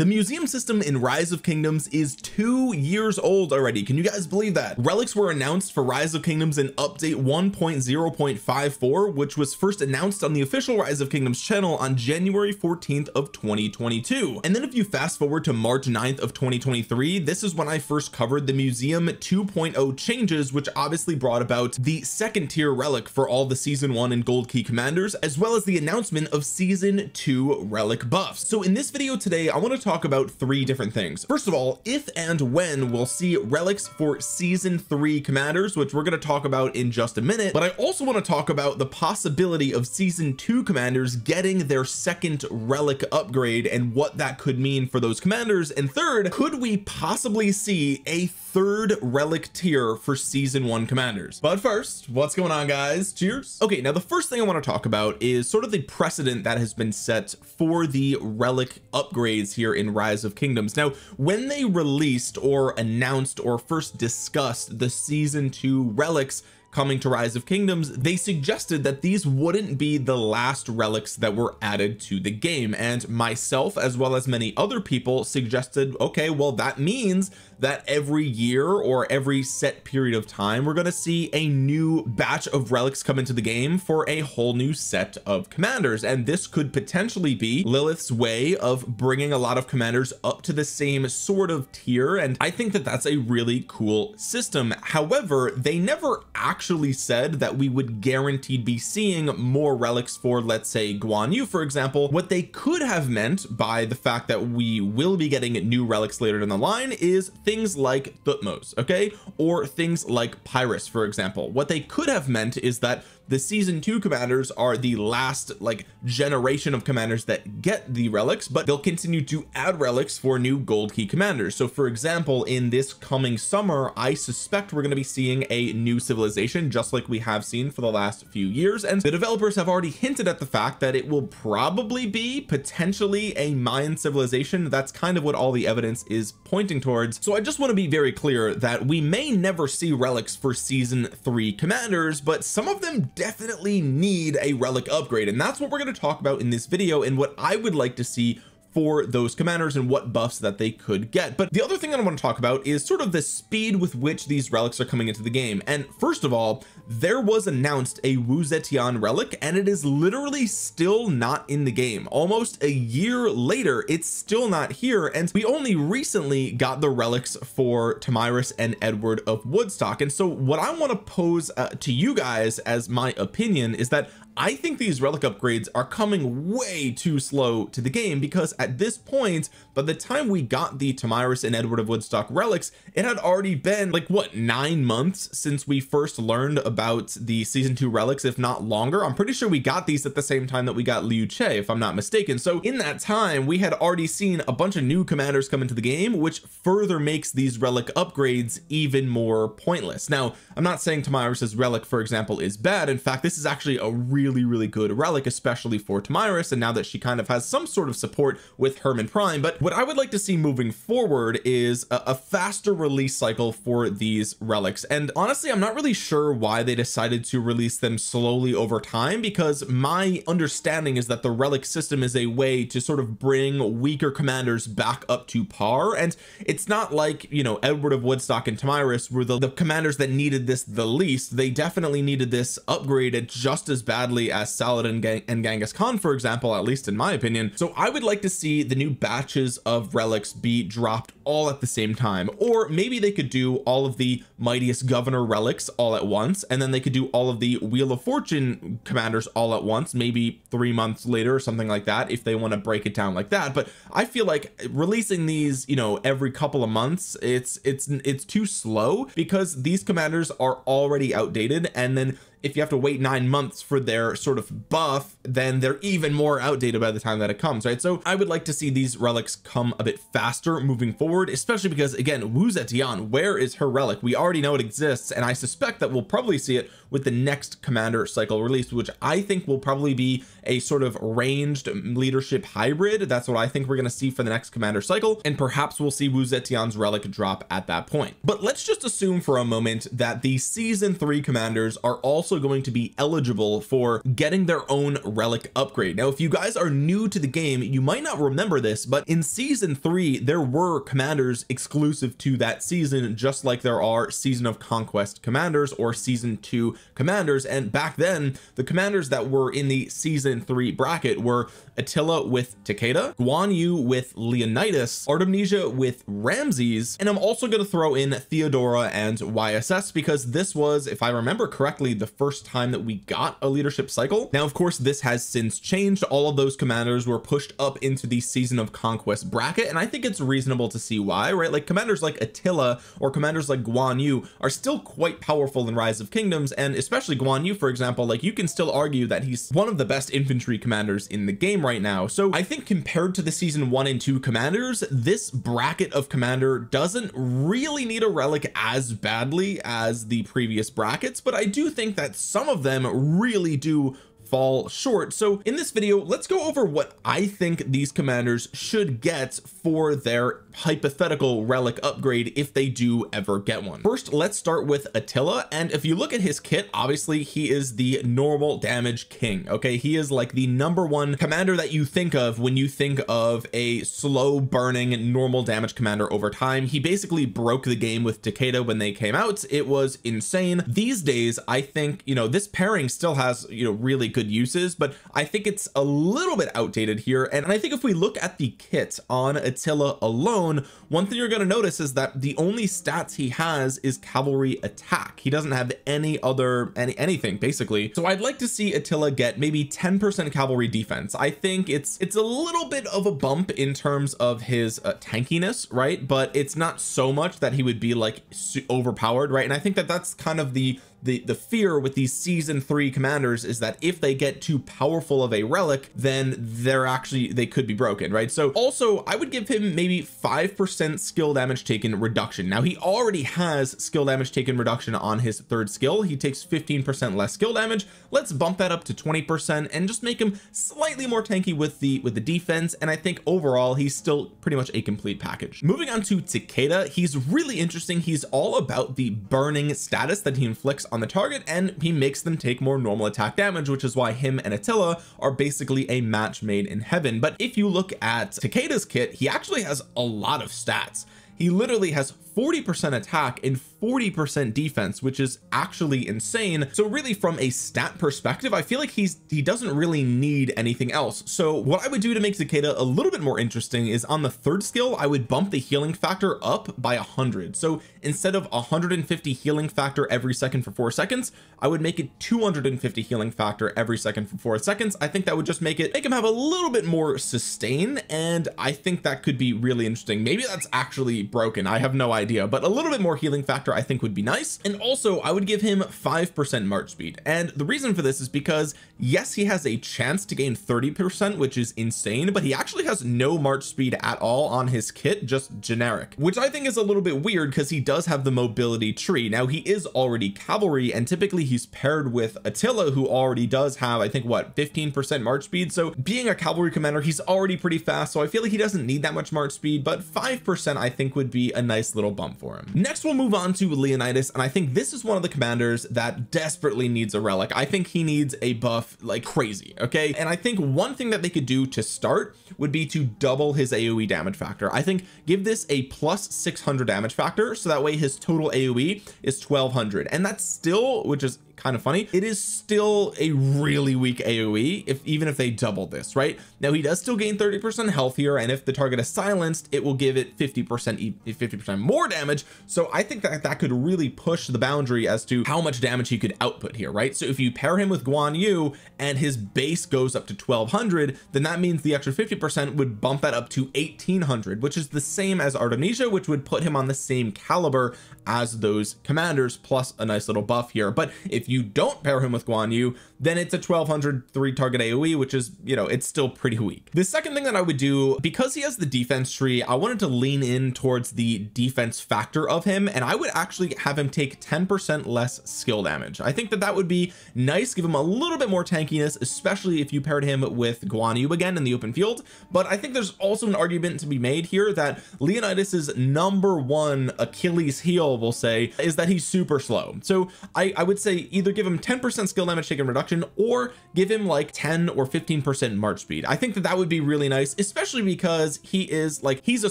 the museum system in rise of kingdoms is two years old already. Can you guys believe that? Relics were announced for rise of kingdoms in update 1.0.54 which was first announced on the official rise of kingdoms channel on January 14th of 2022 and then if you fast forward to March 9th of 2023 this is when I first covered the museum 2.0 changes which obviously brought about the second tier relic for all the season one and gold key commanders as well as the announcement of season two relic buffs. So in this video today I want to talk about three different things. First of all if and when we'll see relics for season three commanders which we're going to talk about in just a minute but I also want to talk about the possibility of season two commanders getting their second relic upgrade and what that could mean for those commanders. And third could we possibly see a third relic tier for season one commanders? But first what's going on guys? Cheers. Okay now the first thing I want to talk about is sort of the precedent that has been set for the relic upgrades here in rise of kingdoms. Now when they released or announced or first discussed the season two relics coming to rise of kingdoms they suggested that these wouldn't be the last relics that were added to the game. And myself as well as many other people suggested okay well that means that every year or every set period of time we're going to see a new batch of relics come into the game for a whole new set of commanders. And this could potentially be Lilith's way of bringing a lot of commanders up to the same sort of tier. And I think that that's a really cool system. However they never actually said that we would guaranteed be seeing more relics for let's say Guan Yu for example. What they could have meant by the fact that we will be getting new relics later in the line is things like Thutmose okay? Or things like Pyrrhus for example. What they could have meant is that the season two commanders are the last like generation of commanders that get the relics but they'll continue to add relics for new gold key commanders. So for example in this coming summer I suspect we're going to be seeing a new civilization just like we have seen for the last few years. And the developers have already hinted at the fact that it will probably be potentially a Mayan civilization. That's kind of what all the evidence is pointing towards. So I just want to be very clear that we may never see relics for season three commanders but some of them definitely need a relic upgrade and that's what we're going to talk about in this video and what I would like to see for those commanders and what buffs that they could get. But the other thing that I want to talk about is sort of the speed with which these relics are coming into the game. And first of all there was announced a Wu Zetian relic and it is literally still not in the game. Almost a year later it's still not here and we only recently got the relics for Tomyris and Edward of Woodstock. And so what I want to pose uh, to you guys as my opinion is that I think these relic upgrades are coming way too slow to the game because at this point by the time we got the Tomyris and Edward of Woodstock relics it had already been like what nine months since we first learned about the season two relics if not longer. I'm pretty sure we got these at the same time that we got Liu Che if I'm not mistaken. So in that time we had already seen a bunch of new commanders come into the game which further makes these relic upgrades even more pointless. Now I'm not saying Tomyris's relic for example is bad. In fact this is actually a really really good relic especially for Tomyris and now that she kind of has some sort of support with Hermann Prime but what I would like to see moving forward is a, a faster release cycle for these relics. And honestly I'm not really sure why they decided to release them slowly over time because my understanding is that the relic system is a way to sort of bring weaker commanders back up to par. And it's not like you know Edward of Woodstock and Tomyris were the, the commanders that needed this the least. They definitely needed this upgraded just as badly as Saladin and Genghis Khan for example at least in my opinion. So I would like to see the new batches of relics be dropped all at the same time. Or maybe they could do all of the mightiest governor relics all at once and then they could do all of the wheel of fortune commanders all at once maybe three months later or something like that if they want to break it down like that. But I feel like releasing these you know every couple of months it's it's it's too slow because these commanders are already outdated and then if you have to wait nine months for their sort of buff then they're even more outdated by the time that it comes right? So I would like to see these relics come a bit faster moving forward especially because again Wu Zetian where is her relic? We already know it exists and I suspect that we'll probably see it with the next commander cycle release which I think will probably be a sort of ranged leadership hybrid. That's what I think we're going to see for the next commander cycle and perhaps we'll see Wu Zetian's relic drop at that point. But let's just assume for a moment that the season three commanders are also going to be eligible for getting their own relic upgrade. Now if you guys are new to the game you might not remember this but in season three there were commanders exclusive to that season just like there are season of conquest commanders or season two commanders and back then the commanders that were in the season three bracket were Attila with Takeda Guan Yu with Leonidas Artemisia with Ramses and I'm also going to throw in Theodora and YSS because this was if I remember correctly the first time that we got a leadership cycle. Now of course this has since changed. All of those commanders were pushed up into the season of conquest bracket and I think it's reasonable to see why right? Like commanders like Attila or commanders like Guan Yu are still quite powerful in rise of kingdoms and especially Guan Yu for example like you can still argue that he's one of the best infantry commanders in the game right now. So I think compared to the season one and two commanders this bracket of commander doesn't really need a relic as badly as the previous brackets but I do think that some of them really do fall short. So in this video let's go over what I think these commanders should get for their hypothetical relic upgrade if they do ever get one. First let's start with Attila and if you look at his kit obviously he is the normal damage king okay? He is like the number one commander that you think of when you think of a slow burning normal damage commander over time. He basically broke the game with Takeda when they came out. It was insane. These days I think you know this pairing still has you know really good uses but I think it's a little bit outdated here. And I think if we look at the kit on Attila alone one thing you're going to notice is that the only stats he has is cavalry attack. He doesn't have any other any anything basically. So I'd like to see Attila get maybe 10% cavalry defense. I think it's it's a little bit of a bump in terms of his uh, tankiness right? But it's not so much that he would be like overpowered right? And I think that that's kind of the the the fear with these season three commanders is that if they get too powerful of a relic then they're actually they could be broken right? So also I would give him maybe five percent skill damage taken reduction. Now he already has skill damage taken reduction on his third skill. He takes 15 percent less skill damage. Let's bump that up to 20 percent and just make him slightly more tanky with the with the defense. And I think overall he's still pretty much a complete package. Moving on to Takeda he's really interesting. He's all about the burning status that he inflicts on the target and he makes them take more normal attack damage which is why him and Attila are basically a match made in heaven. But if you look at Takeda's kit he actually has a lot of stats he literally has 40% attack and 40% defense which is actually insane. So really from a stat perspective I feel like he's he doesn't really need anything else. So what I would do to make Takeda a little bit more interesting is on the third skill I would bump the healing factor up by hundred. So instead of 150 healing factor every second for four seconds I would make it 250 healing factor every second for four seconds. I think that would just make it make him have a little bit more sustain and I think that could be really interesting. Maybe that's actually broken. I have no idea but a little bit more healing factor I think would be nice. And also I would give him five percent march speed. And the reason for this is because yes he has a chance to gain 30 percent which is insane but he actually has no march speed at all on his kit just generic. Which I think is a little bit weird because he does have the mobility tree. Now he is already cavalry and typically he's paired with Attila who already does have I think what 15 percent march speed? So being a cavalry commander he's already pretty fast so I feel like he doesn't need that much march speed but five percent I think would be a nice little bump for him. Next we'll move on to Leonidas and I think this is one of the commanders that desperately needs a relic. I think he needs a buff like crazy okay? And I think one thing that they could do to start would be to double his AoE damage factor. I think give this a plus 600 damage factor so that way his total AoE is 1200 and that's still which is kind of funny. It is still a really weak AoE if even if they double this right? Now he does still gain 30 percent health here and if the target is silenced it will give it 50 percent 50 percent more damage. So I think that that could really push the boundary as to how much damage he could output here right? So if you pair him with Guan Yu and his base goes up to 1200 then that means the extra 50 percent would bump that up to 1800 which is the same as Artemisia which would put him on the same caliber as those commanders plus a nice little buff here. But if you don't pair him with Guan Yu then it's a 1200 three target AoE which is you know it's still pretty weak. The second thing that I would do because he has the defense tree I wanted to lean in towards the defense factor of him and I would actually have him take 10% less skill damage. I think that that would be nice give him a little bit more tankiness especially if you paired him with Guan Yu again in the open field. But I think there's also an argument to be made here that Leonidas's number one Achilles heel we'll say is that he's super slow. So I, I would say either give him 10% skill damage taken reduction or give him like 10 or 15 percent march speed. I think that that would be really nice especially because he is like he's a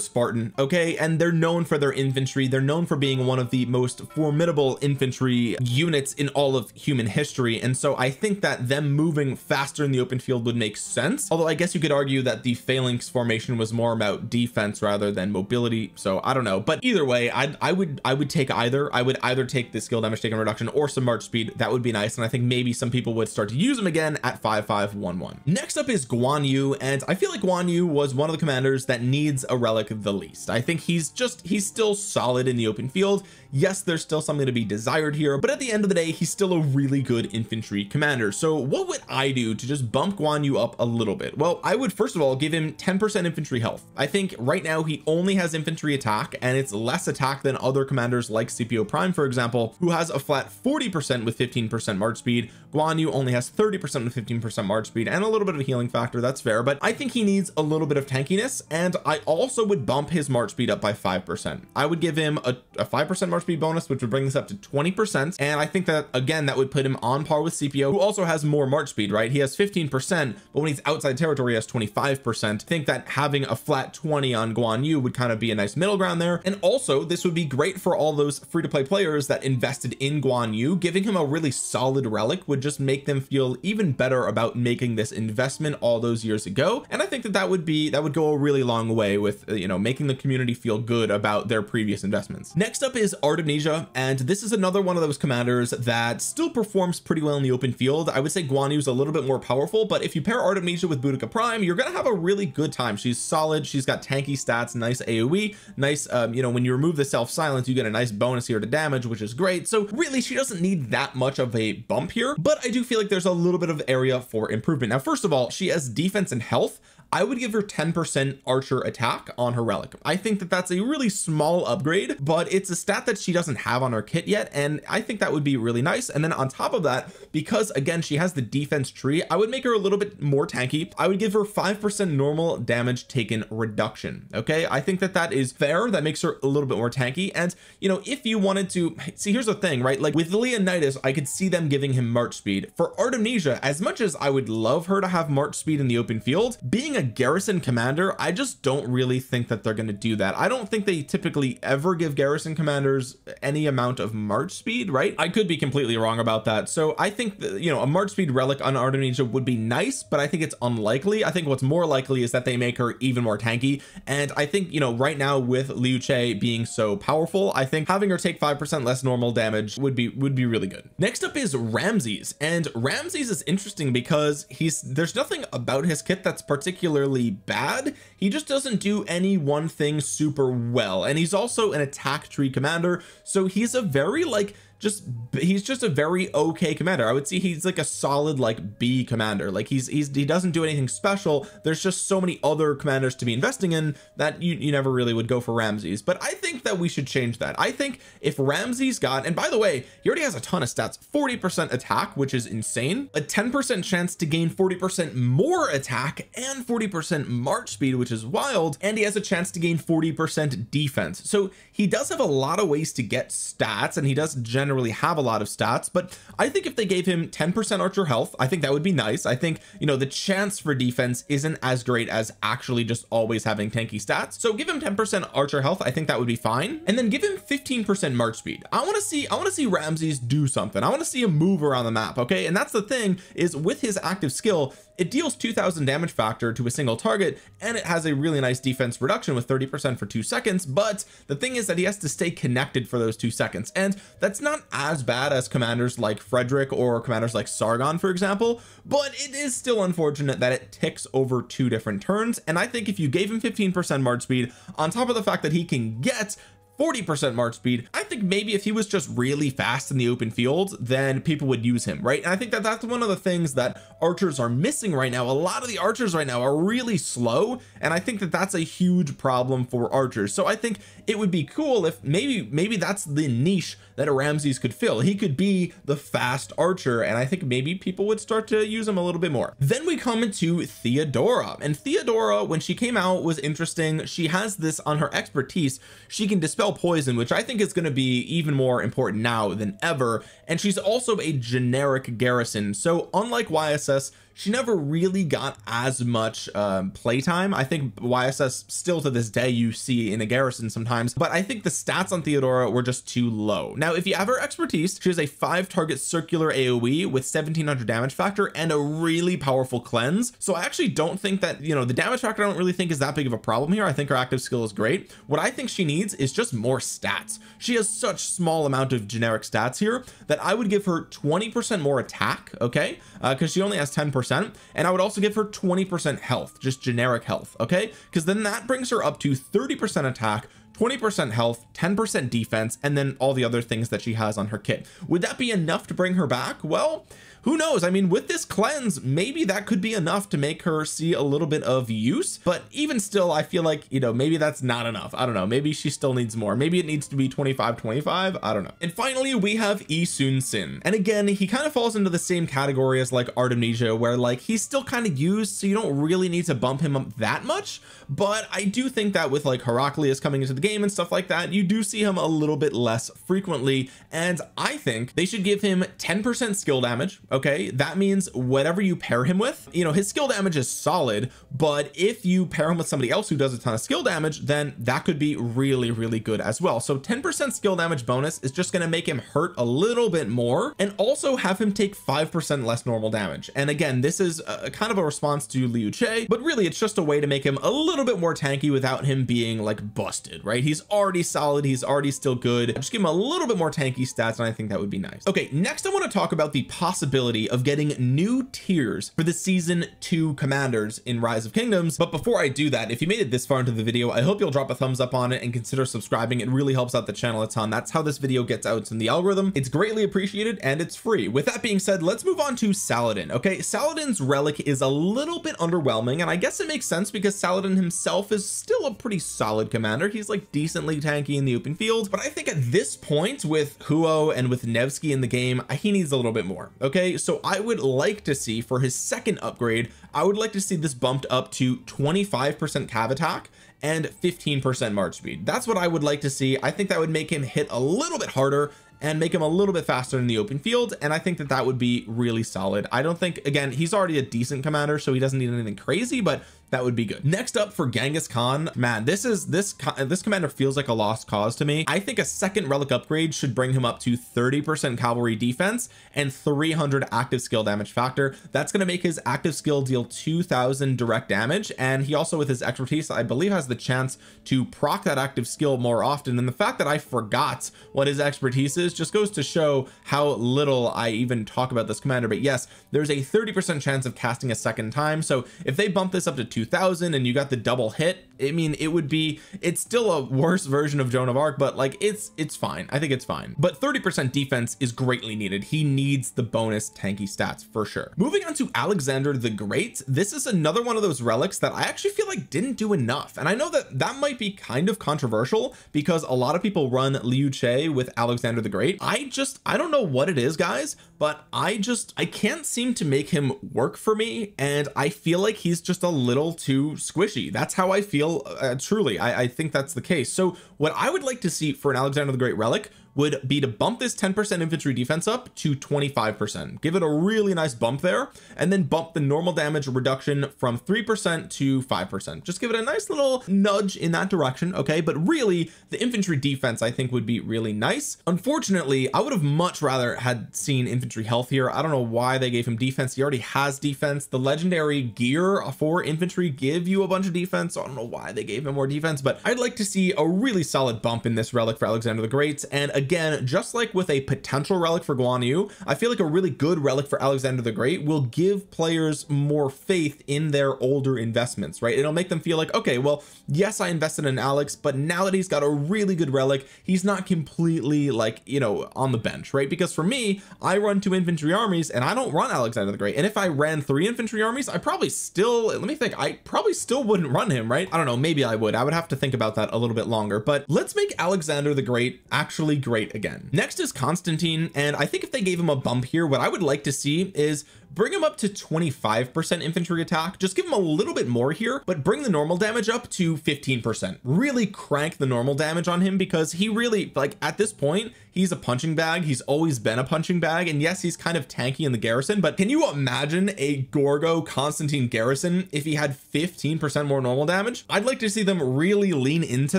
Spartan okay? And they're known for their infantry. They're known for being one of the most formidable infantry units in all of human history. And so I think that them moving faster in the open field would make sense. Although I guess you could argue that the phalanx formation was more about defense rather than mobility. So I don't know. But either way I I would I would take either. I would either take the skill damage taken reduction or some march speed. That would be nice. And I think maybe some people would start to use them again at 5511 next up is Guan Yu and I feel like Guan Yu was one of the commanders that needs a relic the least. I think he's just he's still solid in the open field yes there's still something to be desired here but at the end of the day he's still a really good infantry commander. So what would I do to just bump Guan Yu up a little bit? Well I would first of all give him 10% infantry health. I think right now he only has infantry attack and it's less attack than other commanders like Scipio Prime for example who has a flat 40% with 15% march speed. Guan Yu only has 30% with 15% march speed and a little bit of healing factor that's fair but I think he needs a little bit of tankiness and I also would bump his march speed up by 5% I would give him a, a 5% march speed bonus which would bring this up to 20 percent. And I think that again that would put him on par with Scipio, who also has more march speed right? He has 15 percent but when he's outside territory he has 25 percent. Think that having a flat 20 on Guan Yu would kind of be a nice middle ground there. And also this would be great for all those free-to-play players that invested in Guan Yu. Giving him a really solid relic would just make them feel even better about making this investment all those years ago. And I think that that would be that would go a really long way with you know making the community feel good about their previous investments. Next up is Artemisia and this is another one of those commanders that still performs pretty well in the open field. I would say Guan is a little bit more powerful but if you pair Artemisia with Boudica Prime you're gonna have a really good time. She's solid she's got tanky stats nice AoE nice um you know when you remove the self silence you get a nice bonus here to damage which is great. So really she doesn't need that much of a bump here but I do feel like there's a little bit of area for improvement. Now first of all she has defense and health I would give her 10% archer attack on her relic. I think that that's a really small upgrade but it's a stat that she doesn't have on her kit yet and I think that would be really nice. And then on top of that because again she has the defense tree I would make her a little bit more tanky. I would give her 5% normal damage taken reduction okay? I think that that is fair. That makes her a little bit more tanky. And you know if you wanted to see here's the thing right? Like with Leonidas I could see them giving him march speed. For Artemisia as much as I would love her to have march speed in the open field being garrison commander I just don't really think that they're going to do that. I don't think they typically ever give garrison commanders any amount of march speed right? I could be completely wrong about that. So I think that, you know a march speed relic on Artemisia would be nice but I think it's unlikely. I think what's more likely is that they make her even more tanky. And I think you know right now with Liu Che being so powerful I think having her take 5% less normal damage would be would be really good. Next up is Ramses. And Ramses is interesting because he's there's nothing about his kit that's particularly bad. He just doesn't do any one thing super well and he's also an attack tree commander so he's a very like just he's just a very okay commander. I would see he's like a solid like B commander. Like he's he's he doesn't do anything special. There's just so many other commanders to be investing in that you, you never really would go for Ramses. But I think that we should change that. I think if Ramses got and by the way he already has a ton of stats. 40 percent attack which is insane. A 10 percent chance to gain 40 percent more attack and 40 percent march speed which is wild. And he has a chance to gain 40 percent defense. So he does have a lot of ways to get stats and he does generate generally have a lot of stats but I think if they gave him 10% archer health I think that would be nice. I think you know the chance for defense isn't as great as actually just always having tanky stats. So give him 10% archer health I think that would be fine. And then give him 15% march speed. I want to see I want to see Ramses do something. I want to see him move around the map okay? And that's the thing is with his active skill it deals 2000 damage factor to a single target and it has a really nice defense reduction with 30 percent for two seconds. But the thing is that he has to stay connected for those two seconds. And that's not as bad as commanders like Frederick or commanders like Sargon for example but it is still unfortunate that it ticks over two different turns and I think if you gave him 15 percent march speed on top of the fact that he can get 40 percent march speed I think maybe if he was just really fast in the open field then people would use him right? And I think that that's one of the things that archers are missing right now. A lot of the archers right now are really slow and I think that that's a huge problem for archers. So I think it would be cool if maybe maybe that's the niche that a Ramses could fill. He could be the fast archer and I think maybe people would start to use him a little bit more. Then we come into Theodora and Theodora when she came out was interesting. She has this on her expertise. She can dispel poison which I think is going to be even more important now than ever and she's also a generic garrison. So unlike YSS she never really got as much um, playtime. I think YSS still to this day you see in a garrison sometimes but I think the stats on Theodora were just too low. Now if you have her expertise she has a five target circular AoE with 1700 damage factor and a really powerful cleanse. So I actually don't think that you know the damage factor I don't really think is that big of a problem here. I think her active skill is great. What I think she needs is just more stats. She has such small amount of generic stats here that I would give her 20 percent more attack okay? Because uh, she only has 10 percent and I would also give her 20 percent health just generic health okay? Because then that brings her up to 30 percent attack 20% health 10% defense and then all the other things that she has on her kit. Would that be enough to bring her back? Well who knows? I mean with this cleanse maybe that could be enough to make her see a little bit of use but even still I feel like you know maybe that's not enough. I don't know. Maybe she still needs more. Maybe it needs to be 25 25 I don't know. And finally we have Yi Sun-sin and again he kind of falls into the same category as like Artemisia where like he's still kind of used so you don't really need to bump him up that much. But I do think that with like Heraclius coming into the game and stuff like that you do see him a little bit less frequently and I think they should give him 10% skill damage okay? That means whatever you pair him with you know his skill damage is solid but if you pair him with somebody else who does a ton of skill damage then that could be really really good as well. So 10% skill damage bonus is just going to make him hurt a little bit more and also have him take 5% less normal damage. And again this is a kind of a response to Liu Che but really it's just a way to make him a little bit more tanky without him being like busted right he's already solid. He's already still good. Just give him a little bit more tanky stats and I think that would be nice. Okay next I want to talk about the possibility possibility of getting new tiers for the season two commanders in rise of kingdoms. But before I do that if you made it this far into the video I hope you'll drop a thumbs up on it and consider subscribing. It really helps out the channel a ton. That's how this video gets out in the algorithm. It's greatly appreciated and it's free. With that being said let's move on to Saladin okay? Saladin's relic is a little bit underwhelming and I guess it makes sense because Saladin himself is still a pretty solid commander. He's like decently tanky in the open field but I think at this point with Huo and with Nevsky in the game he needs a little bit more okay? So I would like to see for his second upgrade I would like to see this bumped up to 25 percent cav attack and 15 percent march speed. That's what I would like to see. I think that would make him hit a little bit harder and make him a little bit faster in the open field and I think that that would be really solid. I don't think again he's already a decent commander so he doesn't need anything crazy but that would be good. Next up for Genghis Khan man this is this this commander feels like a lost cause to me. I think a second relic upgrade should bring him up to 30 percent cavalry defense and 300 active skill damage factor. That's going to make his active skill deal 2000 direct damage and he also with his expertise I believe has the chance to proc that active skill more often. And the fact that I forgot what his expertise is just goes to show how little I even talk about this commander but yes there's a 30 percent chance of casting a second time. So if they bump this up to 2000 and you got the double hit I mean it would be it's still a worse version of Joan of Arc but like it's it's fine. I think it's fine. But 30 percent defense is greatly needed. He needs the bonus tanky stats for sure. Moving on to Alexander the Great this is another one of those relics that I actually feel like didn't do enough. And I know that that might be kind of controversial because a lot of people run Liu Che with Alexander the Great. I just I don't know what it is guys but I just I can't seem to make him work for me and I feel like he's just a little too squishy. That's how I feel uh, truly. I, I think that's the case. So what I would like to see for an Alexander the Great relic would be to bump this 10% infantry defense up to 25% give it a really nice bump there and then bump the normal damage reduction from 3% to 5% just give it a nice little nudge in that direction okay? But really the infantry defense I think would be really nice. Unfortunately I would have much rather had seen infantry health here. I don't know why they gave him defense. He already has defense. The legendary gear for infantry give you a bunch of defense. So I don't know why they gave him more defense but I'd like to see a really solid bump in this relic for Alexander the Great and again just like with a potential relic for Guan Yu I feel like a really good relic for Alexander the Great will give players more faith in their older investments right? It'll make them feel like okay well yes I invested in Alex but now that he's got a really good relic he's not completely like you know on the bench right? Because for me I run two infantry armies and I don't run Alexander the Great. And if I ran three infantry armies I probably still let me think I probably still wouldn't run him right? I don't know maybe I would. I would have to think about that a little bit longer. But let's make Alexander the Great actually great again. Next is Constantine and I think if they gave him a bump here what I would like to see is bring him up to 25% infantry attack. Just give him a little bit more here but bring the normal damage up to 15% really crank the normal damage on him because he really like at this point he's a punching bag. He's always been a punching bag. And yes he's kind of tanky in the garrison but can you imagine a Gorgo Constantine garrison if he had 15% more normal damage? I'd like to see them really lean into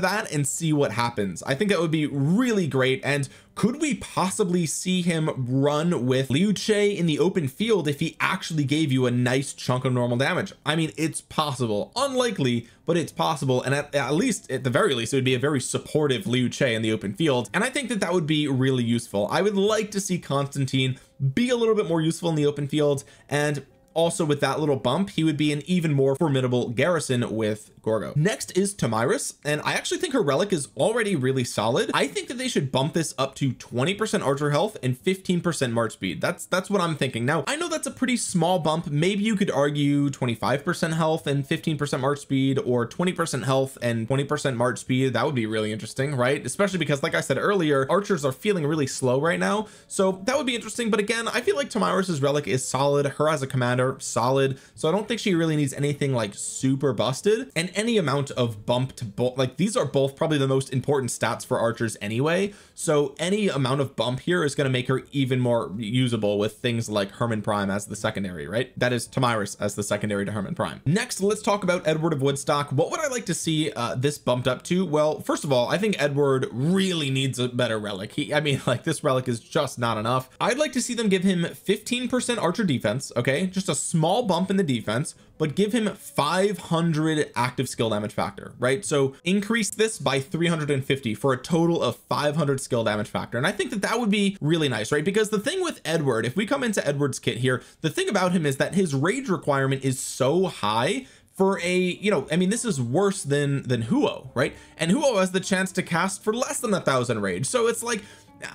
that and see what happens. I think that would be really great. And could we possibly see him run with Liu Che in the open field if he actually gave you a nice chunk of normal damage? I mean it's possible. Unlikely but it's possible. And at, at least at the very least it would be a very supportive Liu Che in the open field. And I think that that would be really useful. I would like to see Constantine be a little bit more useful in the open field. And also with that little bump he would be an even more formidable garrison with Gorgo. Next is Tomyris and I actually think her relic is already really solid. I think that they should bump this up to 20% archer health and 15% march speed. That's that's what I'm thinking. Now I know that's a pretty small bump. Maybe you could argue 25% health and 15% march speed or 20% health and 20% march speed. That would be really interesting right? Especially because like I said earlier archers are feeling really slow right now. So that would be interesting. But again I feel like Tomyris's relic is solid. Her as a commander solid. So I don't think she really needs anything like super busted. And any amount of bump to both like these are both probably the most important stats for archers anyway. So any amount of bump here is going to make her even more usable with things like Hermann Prime as the secondary right? That is Tomyris as the secondary to Hermann Prime. Next let's talk about Edward of Woodstock. What would I like to see uh, this bumped up to? Well first of all I think Edward really needs a better relic. He I mean like this relic is just not enough. I'd like to see them give him 15% archer defense okay? Just a small bump in the defense but give him 500 active skill damage factor right? So increase this by 350 for a total of 500 skill damage factor. And I think that that would be really nice right? Because the thing with Edward if we come into Edward's kit here the thing about him is that his rage requirement is so high for a you know I mean this is worse than than Huo right? And Huo has the chance to cast for less than a thousand rage. So it's like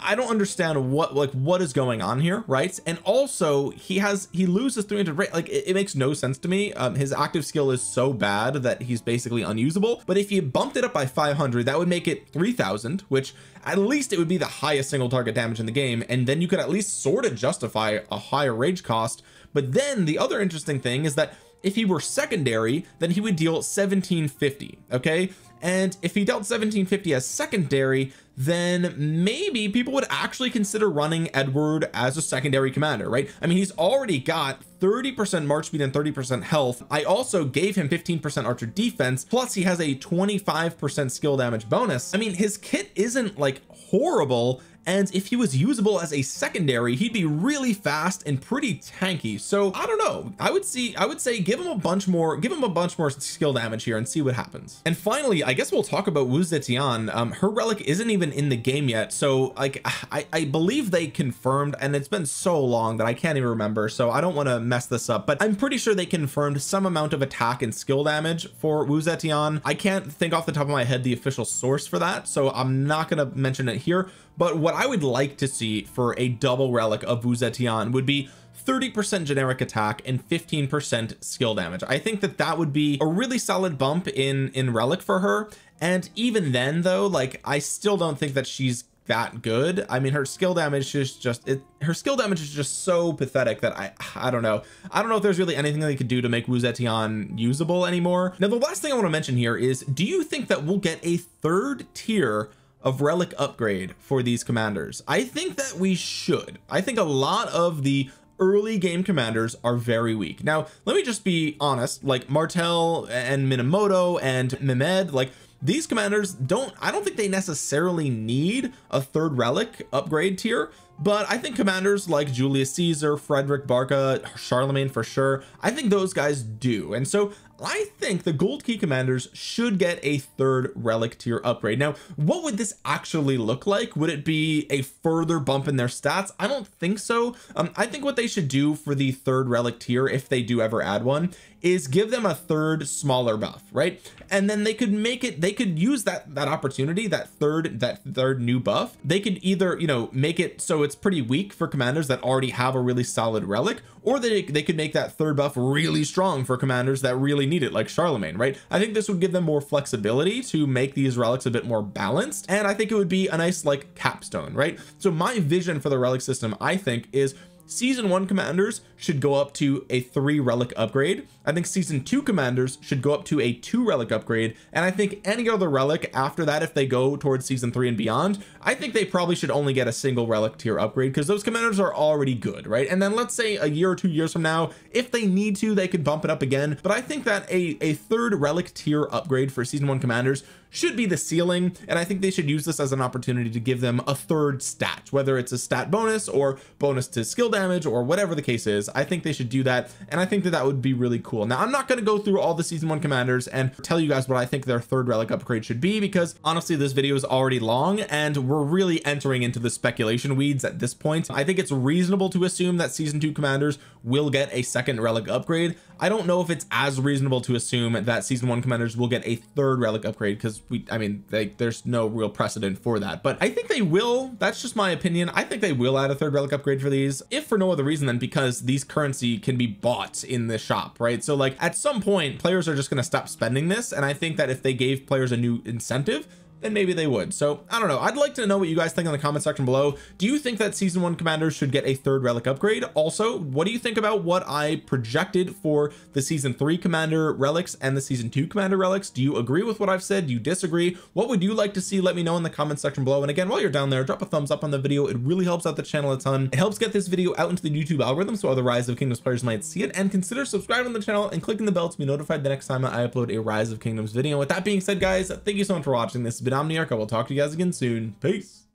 I don't understand what like what is going on here right? And also he has he loses 300 rate like it, it, makes no sense to me. Um his active skill is so bad that he's basically unusable. But if you bumped it up by 500 that would make it 3000 which at least it would be the highest single target damage in the game. And then you could at least sort of justify a higher rage cost. But then the other interesting thing is that if he were secondary then he would deal 1750 okay? And if he dealt 1750 as secondary then maybe people would actually consider running Edward as a secondary commander right? I mean he's already got 30% march speed and 30% health. I also gave him 15% archer defense plus he has a 25% skill damage bonus. I mean his kit isn't like horrible and if he was usable as a secondary he'd be really fast and pretty tanky. So I don't know. I would see I would say give him a bunch more give him a bunch more skill damage here and see what happens. And finally I guess we'll talk about Wu Zetian. Um her relic isn't even in the game yet. So like I, I believe they confirmed and it's been so long that I can't even remember. So I don't want to mess this up but I'm pretty sure they confirmed some amount of attack and skill damage for Wu Zetian. I can't think off the top of my head the official source for that so I'm not going to mention it here. But what I would like to see for a double relic of Wu Zetian would be 30% generic attack and 15% skill damage. I think that that would be a really solid bump in in relic for her. And even then though like I still don't think that she's that good. I mean her skill damage is just it her skill damage is just so pathetic that I I don't know. I don't know if there's really anything they could do to make Wu Zetian usable anymore. Now the last thing I want to mention here is do you think that we'll get a third tier of relic upgrade for these commanders. I think that we should. I think a lot of the early game commanders are very weak. Now let me just be honest like Martel and Minamoto and Mehmed like these commanders don't I don't think they necessarily need a third relic upgrade tier but I think commanders like Julius Caesar Frederick Barca Charlemagne for sure I think those guys do. And so I think the gold key commanders should get a third relic tier upgrade. Now what would this actually look like? Would it be a further bump in their stats? I don't think so. Um, I think what they should do for the third relic tier if they do ever add one is give them a third smaller buff right? And then they could make it they could use that that opportunity that third that third new buff. They could either you know make it so it's pretty weak for commanders that already have a really solid relic or they, they could make that third buff really strong for commanders that really need it like Charlemagne right? I think this would give them more flexibility to make these relics a bit more balanced and I think it would be a nice like capstone right? So my vision for the relic system I think is season one commanders should go up to a three relic upgrade. I think season two commanders should go up to a two relic upgrade. And I think any other relic after that if they go towards season three and beyond I think they probably should only get a single relic tier upgrade because those commanders are already good right? And then let's say a year or two years from now if they need to they could bump it up again. But I think that a a third relic tier upgrade for season one commanders should be the ceiling and I think they should use this as an opportunity to give them a third stat whether it's a stat bonus or bonus to skill damage or whatever the case is. I think they should do that and I think that that would be really cool. Now I'm not going to go through all the season one commanders and tell you guys what I think their third relic upgrade should be because honestly this video is already long and we're really entering into the speculation weeds at this point. I think it's reasonable to assume that season two commanders will get a second relic upgrade I don't know if it's as reasonable to assume that season one commanders will get a third relic upgrade because we I mean there's no real precedent for that. But I think they will that's just my opinion. I think they will add a third relic upgrade for these if for no other reason than because these currency can be bought in the shop right? So like at some point players are just going to stop spending this and I think that if they gave players a new incentive then maybe they would. So I don't know. I'd like to know what you guys think in the comment section below. Do you think that season one commanders should get a third relic upgrade? Also what do you think about what I projected for the season three commander relics and the season two commander relics? Do you agree with what I've said? Do you disagree? What would you like to see? Let me know in the comment section below. And again while you're down there drop a thumbs up on the video. It really helps out the channel a ton. It helps get this video out into the YouTube algorithm so other rise of kingdoms players might see it. And consider subscribing to the channel and clicking the bell to be notified the next time I upload a rise of kingdoms video. With that being said guys thank you so much for watching this been Omniarch I will talk to you guys again soon. Peace